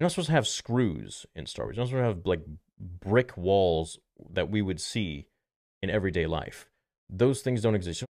You're not supposed to have screws in Star Wars. You're not supposed to have like brick walls that we would see in everyday life. Those things don't exist.